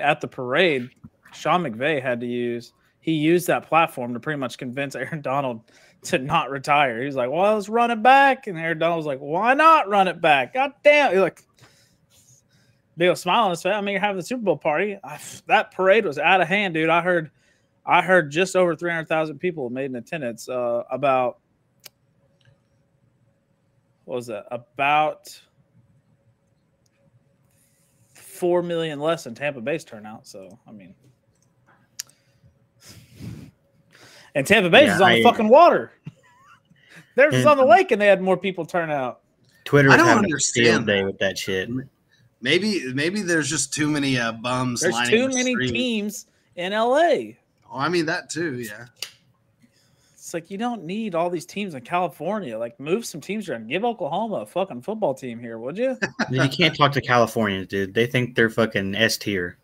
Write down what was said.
at the parade, Sean McVay had to use he used that platform to pretty much convince Aaron Donald to not retire. He was like, "Well, let's run it back," and Aaron Donald was like, "Why not run it back? God damn!" He's like, big smile on his face. I mean, you're having the Super Bowl party. I, that parade was out of hand, dude. I heard, I heard just over three hundred thousand people made in attendance. Uh, about what was that? About four million less than Tampa Bay's turnout. So, I mean, and Tampa Bay yeah, is on I, the fucking water. They're just on the lake, and they had more people turn out. Twitter, I don't understand day with that shit. Maybe, maybe there's just too many uh, bums. There's too the many street. teams in LA. Oh, I mean that too. Yeah. It's like you don't need all these teams in California. Like move some teams around. Give Oklahoma a fucking football team here, would you? you can't talk to Californians, dude. They think they're fucking S tier.